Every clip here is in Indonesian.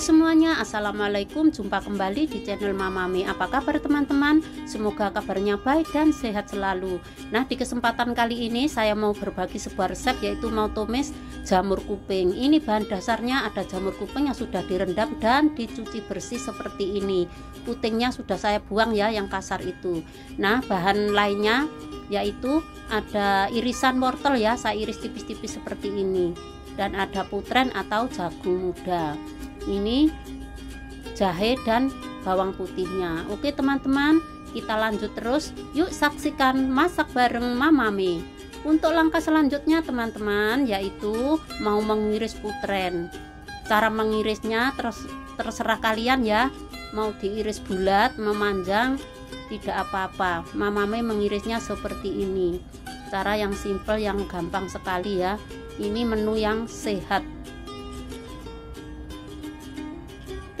semuanya, Assalamualaikum. Jumpa kembali di channel Mamami Apa kabar teman-teman? Semoga kabarnya baik dan sehat selalu. Nah di kesempatan kali ini saya mau berbagi sebuah resep Yaitu mau tumis jamur kuping. Ini bahan dasarnya ada jamur kuping yang sudah direndam dan dicuci bersih seperti ini. Putingnya sudah saya buang ya yang kasar itu. Nah bahan lainnya yaitu ada irisan wortel ya. Saya iris tipis-tipis seperti ini. Dan ada putren atau jagung muda ini jahe dan bawang putihnya. Oke teman-teman kita lanjut terus. Yuk saksikan masak bareng mamami untuk langkah selanjutnya teman-teman yaitu mau mengiris putren. Cara mengirisnya terus terserah kalian ya. Mau diiris bulat memanjang tidak apa-apa. Mamami mengirisnya seperti ini. Cara yang simple yang gampang sekali ya. Ini menu yang sehat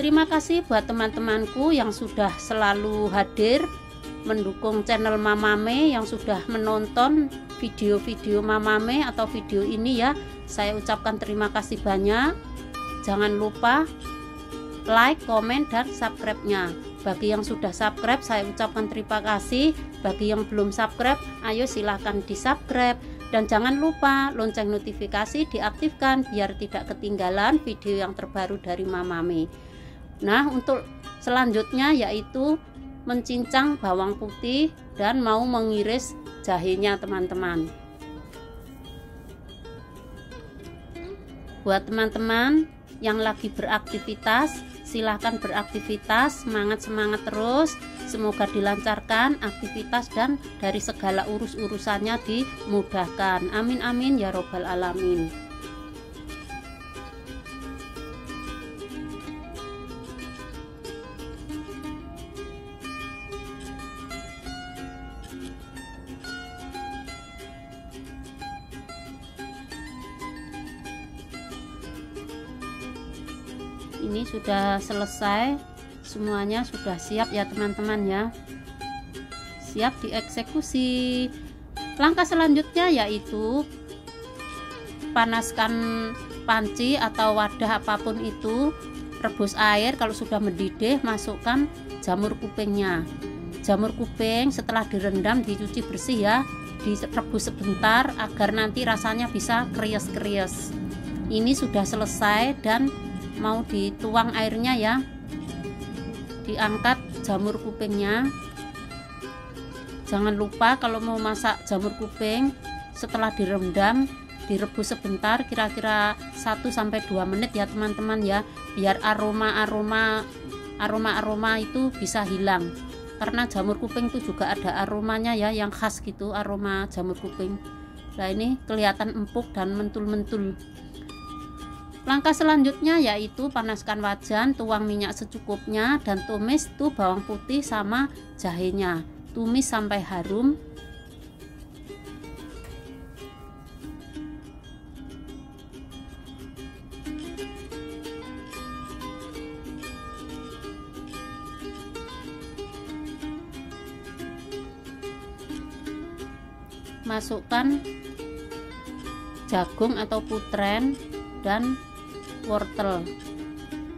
Terima kasih buat teman-temanku yang sudah selalu hadir mendukung channel Mamame yang sudah menonton video-video Mamame atau video ini ya. Saya ucapkan terima kasih banyak. Jangan lupa like, komen, dan subscribe-nya. Bagi yang sudah subscribe, saya ucapkan terima kasih. Bagi yang belum subscribe, ayo silahkan di subscribe. Dan jangan lupa lonceng notifikasi diaktifkan biar tidak ketinggalan video yang terbaru dari Mamame. Nah, untuk selanjutnya yaitu mencincang bawang putih dan mau mengiris jahenya, teman-teman. Buat teman-teman yang lagi beraktivitas, silahkan beraktivitas, semangat-semangat terus. Semoga dilancarkan aktivitas dan dari segala urus-urusannya dimudahkan. Amin amin ya robbal alamin. Ini sudah selesai. Semuanya sudah siap ya teman-teman ya. Siap dieksekusi. Langkah selanjutnya yaitu panaskan panci atau wadah apa pun itu rebus air. Kalau sudah mendidih masukkan jamur kupingnya. Jamur kuping setelah direndam dicuci bersih ya. Direbus sebentar agar nanti rasanya bisa krias-krias. Ini sudah selesai dan mau dituang airnya ya. Diangkat jamur kupingnya. Jangan lupa kalau mau masak jamur kuping setelah direndam direbus sebentar kira-kira 1-2 menit ya teman-teman ya. Biar aroma-aroma aroma-aroma itu bisa hilang. Karena jamur kuping itu juga ada aromanya ya yang khas gitu aroma jamur kuping. Nah ini kelihatan empuk dan mentul-mentul Langkah selanjutnya yaitu panaskan wajan, tuang minyak secukupnya dan tumis tuh bawang putih sama jahenya. Tumis sampai harum. Masukkan jagung atau putren dan wortel.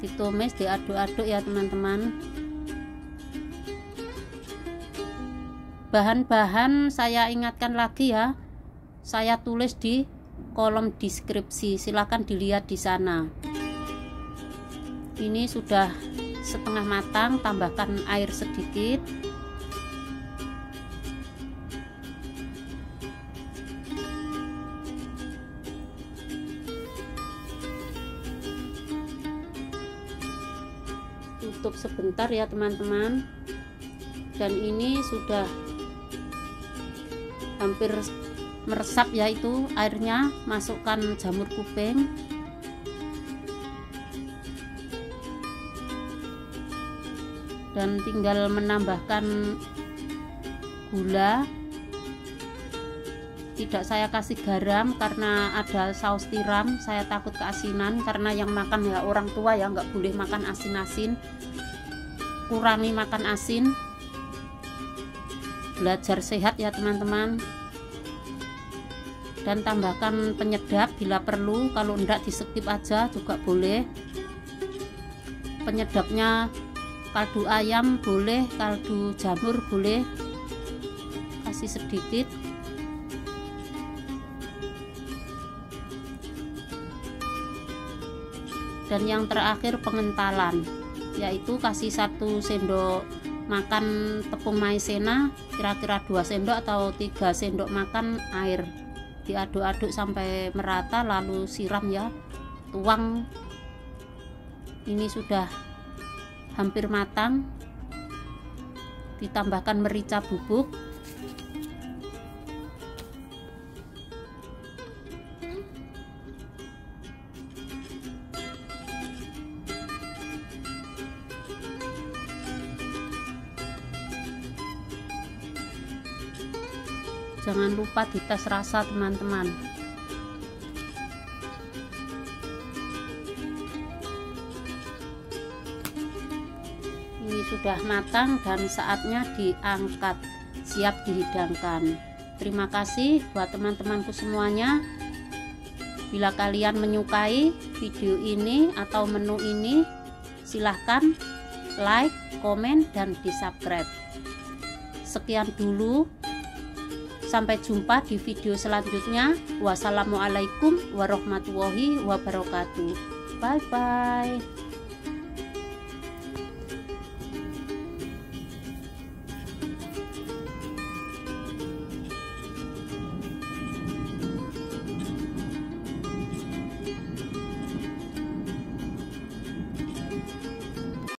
Ditumis diaduk-aduk ya teman-teman. Bahan-bahan saya ingatkan lagi ya. Saya tulis di kolom deskripsi. Silahkan dilihat di sana. Ini sudah setengah matang tambahkan air sedikit tutup sebentar ya teman-teman. Dan ini sudah hampir meresap ya itu airnya. Masukkan jamur kuping. Dan tinggal menambahkan gula tidak saya kasih garam karena ada saus tiram saya takut keasinan karena yang makan ya orang tua ya nggak boleh makan asin-asin. Kurangi makan asin. Belajar sehat ya teman-teman. Dan tambahkan penyedap bila perlu kalau enggak di skip aja juga boleh. Penyedapnya kaldu ayam boleh kaldu jamur boleh. Kasih sedikit dan yang terakhir pengentalan yaitu kasih satu sendok makan tepung maizena kira-kira 2 sendok atau 3 sendok makan air. Diaduk-aduk sampai merata lalu siram ya. Tuang. Ini sudah hampir matang. Ditambahkan merica bubuk jangan lupa dites rasa teman-teman. Ini sudah matang dan saatnya diangkat. Siap dihidangkan. Terima kasih buat teman-temanku semuanya. Bila kalian menyukai video ini atau menu ini silahkan like, komen, dan di subscribe sekian dulu Sampai jumpa di video selanjutnya. Wassalamualaikum warahmatullahi wabarakatuh. Bye bye.